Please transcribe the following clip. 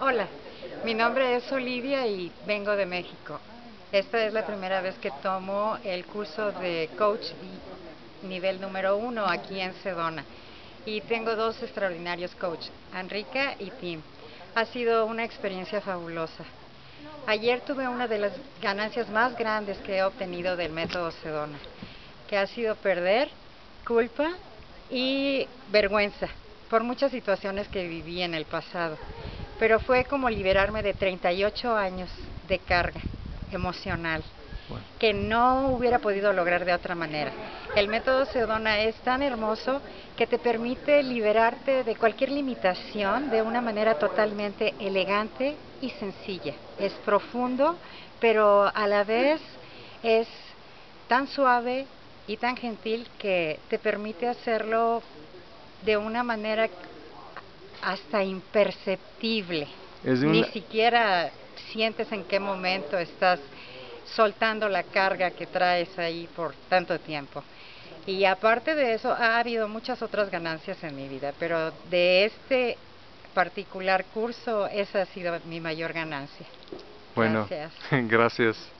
Hola, mi nombre es Olivia y vengo de México. Esta es la primera vez que tomo el curso de coach nivel número uno aquí en Sedona. Y tengo dos extraordinarios coaches, Enrique y Tim. Ha sido una experiencia fabulosa. Ayer tuve una de las ganancias más grandes que he obtenido del método Sedona, que ha sido perder culpa y vergüenza por muchas situaciones que viví en el pasado pero fue como liberarme de 38 años de carga emocional que no hubiera podido lograr de otra manera. El método Sedona es tan hermoso que te permite liberarte de cualquier limitación de una manera totalmente elegante y sencilla. Es profundo, pero a la vez es tan suave y tan gentil que te permite hacerlo de una manera hasta imperceptible. Ni siquiera sientes en qué momento estás soltando la carga que traes ahí por tanto tiempo. Y aparte de eso, ha habido muchas otras ganancias en mi vida, pero de este particular curso, esa ha sido mi mayor ganancia. Bueno, gracias.